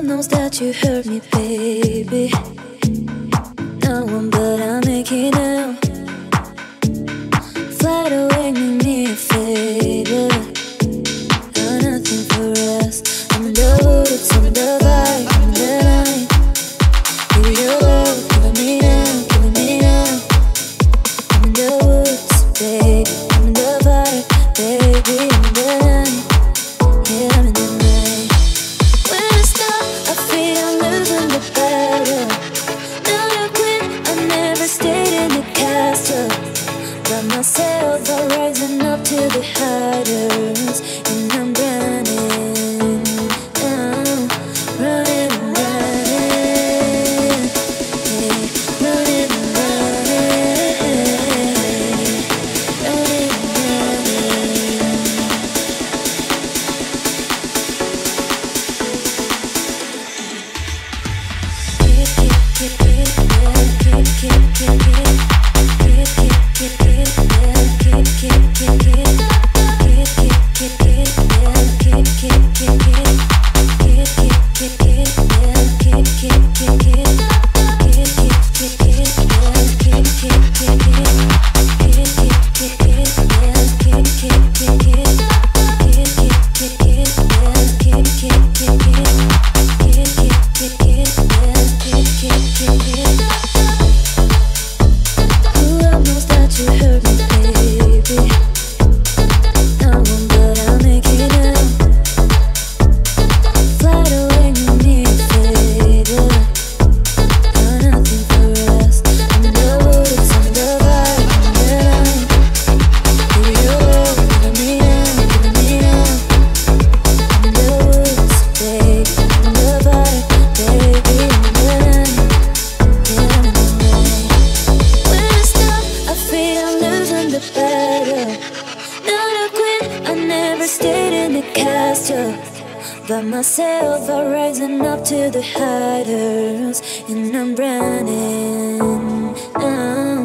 Knows that you hurt me, baby. No one but I'm making it. myself, I'm rising up to the hurdles, and I'm running, oh, running, running, running, running, running. Not a quit, I never stayed in the castle. By myself, I'm rising up to the hiders, and I'm running. Uh.